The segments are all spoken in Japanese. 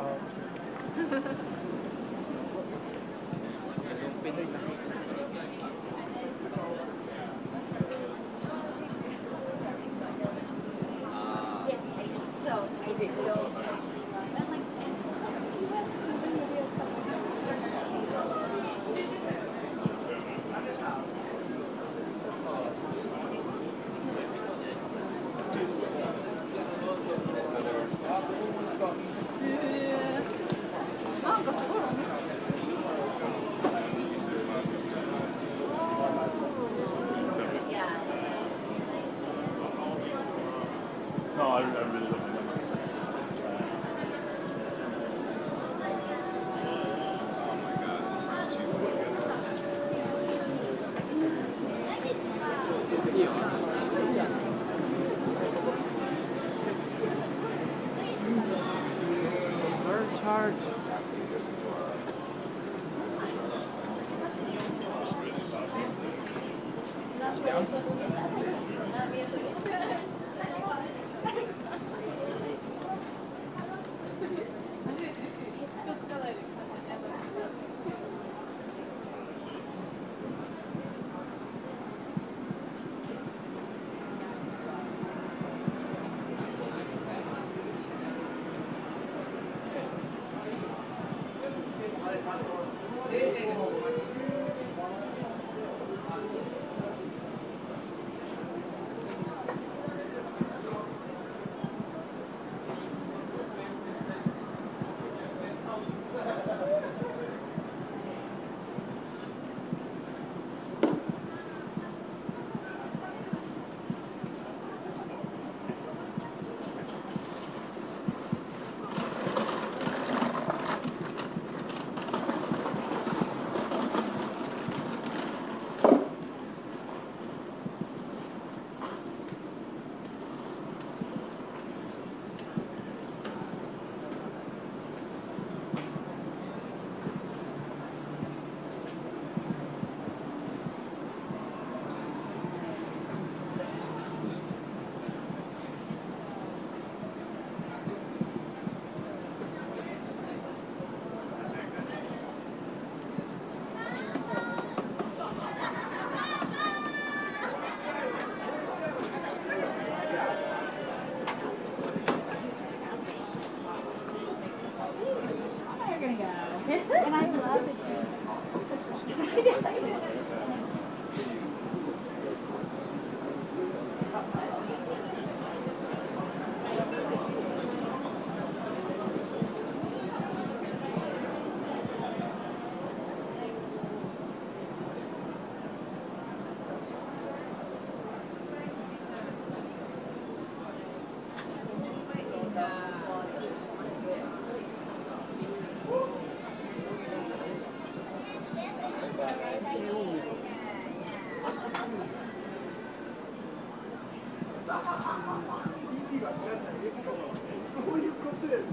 なんかすごいお店 No, I, I really don't remember. Oh my god, this is too good. Third charge. down. ことです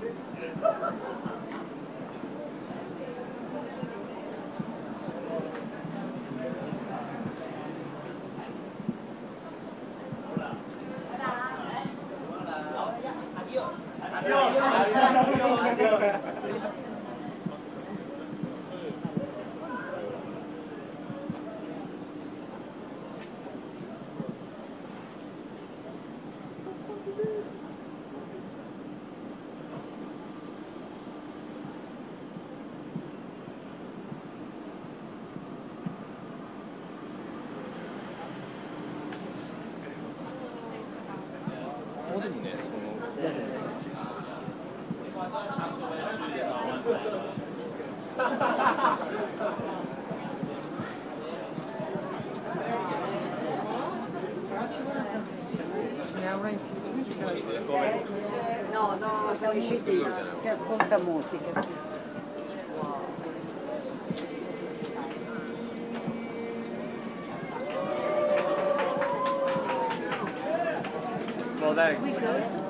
かこでもね、その、No, no, siamo usciti, si ascolta musica. that explains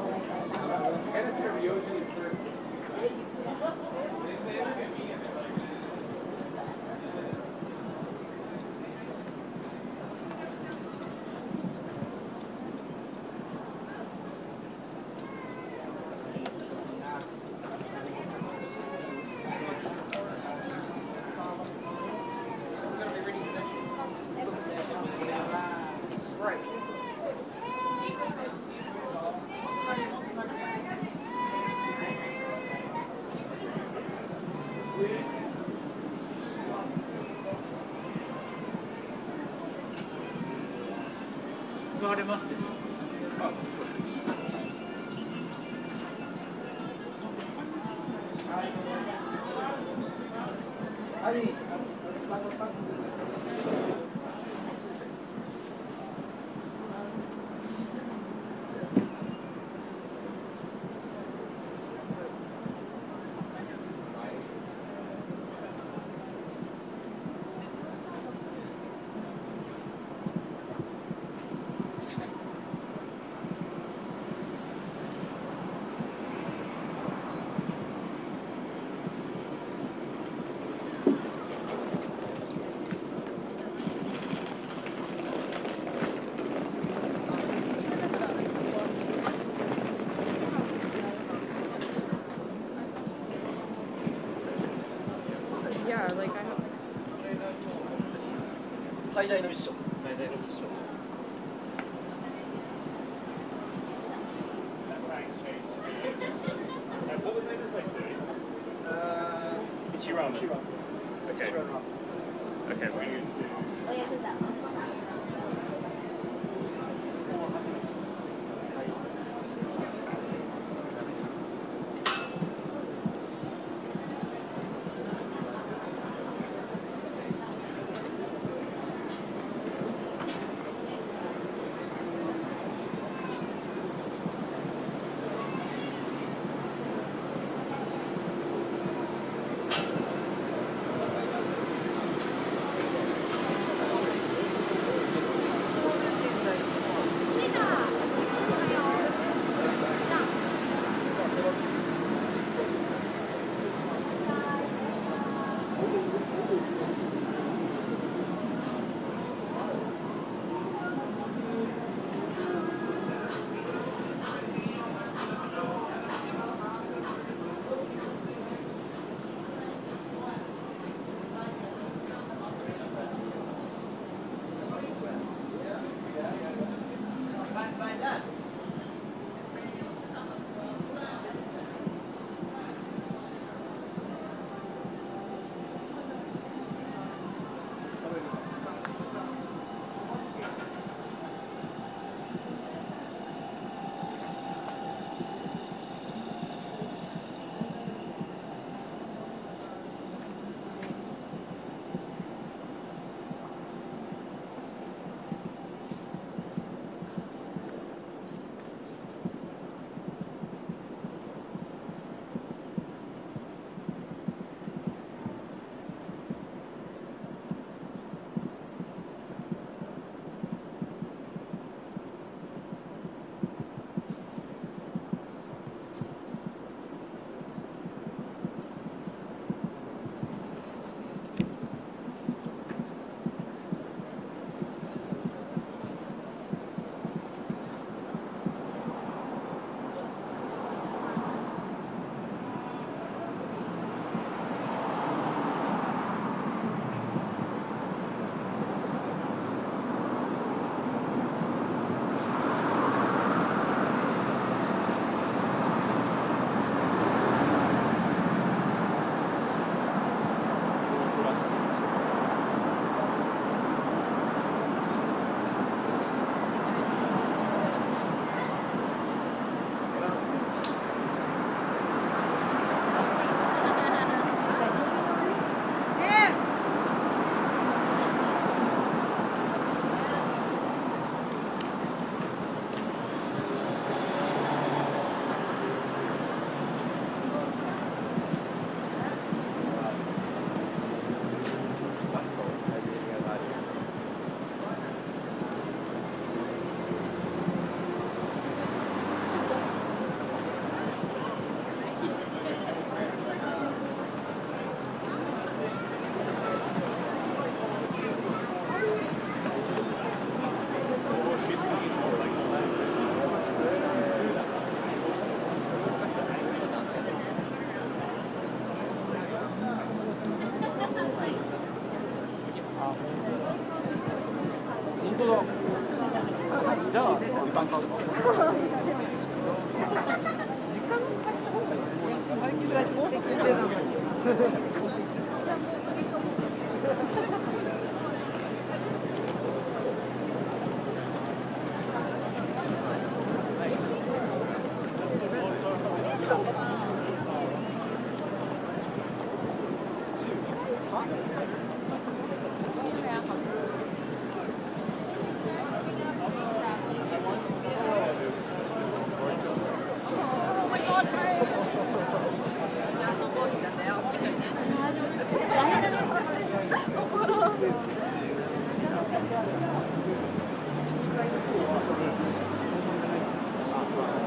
われますでし最大のミッション。最大のミッションじゃあ時間かかる Thank you. Thank you.